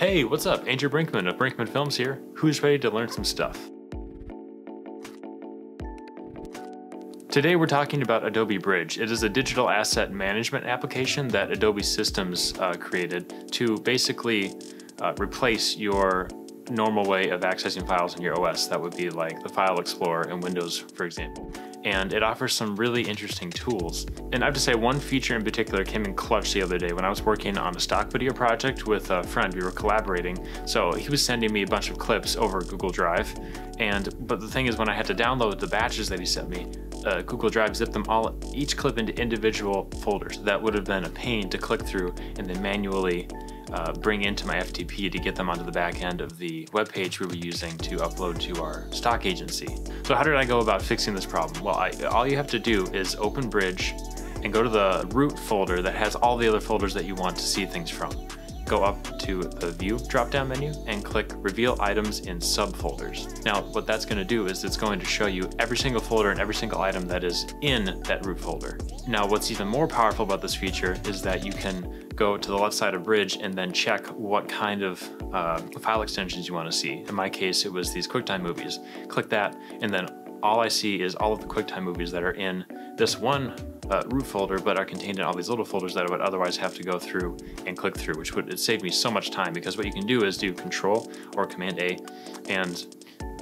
Hey, what's up? Andrew Brinkmann of Brinkmann Films here. Who's ready to learn some stuff? Today we're talking about Adobe Bridge. It is a digital asset management application that Adobe Systems uh, created to basically uh, replace your normal way of accessing files in your OS. That would be like the File Explorer in Windows, for example and it offers some really interesting tools. And I have to say one feature in particular came in clutch the other day when I was working on a stock video project with a friend, we were collaborating. So he was sending me a bunch of clips over Google Drive. And, but the thing is when I had to download the batches that he sent me, uh, Google Drive zipped them all, each clip into individual folders. That would have been a pain to click through and then manually uh, bring into my FTP to get them onto the back end of the web page we were using to upload to our stock agency. So how did I go about fixing this problem? Well, I, all you have to do is open Bridge and go to the root folder that has all the other folders that you want to see things from. Go up to the View drop-down menu and click Reveal Items in Subfolders. Now, what that's going to do is it's going to show you every single folder and every single item that is in that root folder. Now, what's even more powerful about this feature is that you can go to the left side of Bridge and then check what kind of uh, file extensions you want to see. In my case, it was these QuickTime movies. Click that, and then all I see is all of the QuickTime movies that are in this one uh, root folder, but are contained in all these little folders that I would otherwise have to go through and click through, which would save me so much time because what you can do is do Control or Command A, and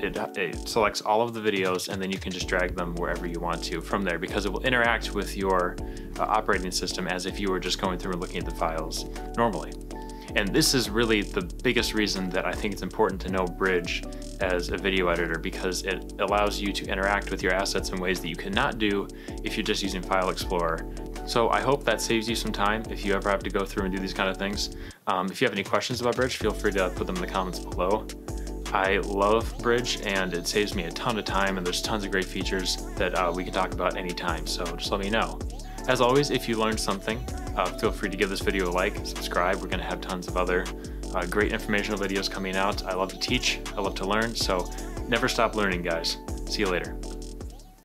it, it, selects all of the videos and then you can just drag them wherever you want to from there because it will interact with your uh, operating system as if you were just going through and looking at the files normally. And this is really the biggest reason that I think it's important to know Bridge as a video editor because it allows you to interact with your assets in ways that you cannot do if you're just using File Explorer. So I hope that saves you some time if you ever have to go through and do these kind of things. Um, if you have any questions about Bridge, feel free to put them in the comments below. I love Bridge and it saves me a ton of time and there's tons of great features that uh, we can talk about anytime, so just let me know. As always, if you learned something, uh, feel free to give this video a like, subscribe. We're going to have tons of other uh, great informational videos coming out. I love to teach, I love to learn, so never stop learning, guys. See you later.